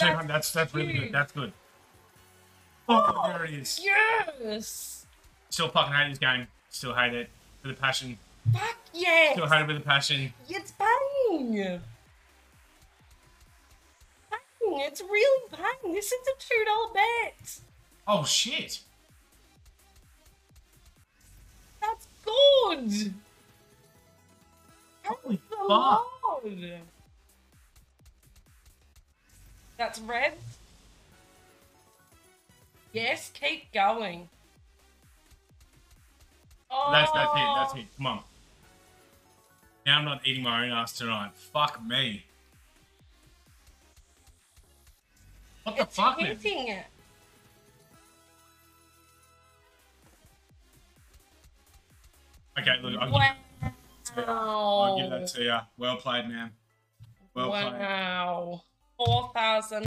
Hundred. That's that's really good. That's good. Oh, there it is. Yes. Still fucking hate this game. Still hate it with a passion. Fuck yes. Still hate it with a passion. It's bang. Bang. It's real bang. This is a two dollar bet. Oh shit. That's good. Holy The fuck. That's red. Yes, keep going. Oh, That's that's it. That's oh. it. Come on. Now I'm not eating my own ass tonight. Fuck me. What the It's fuck, man? it. Okay, look, I'll, Wow. give, I'll give that to you. Well played, man. Well played. wow. Four thousand